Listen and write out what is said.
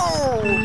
¡Oh!